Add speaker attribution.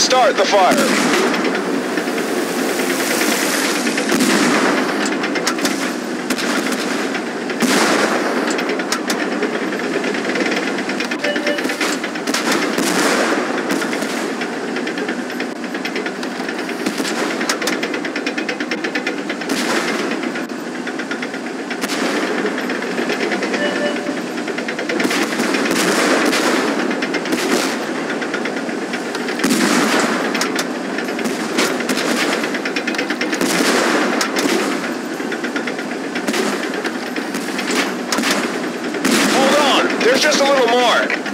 Speaker 1: start the fire. couple more.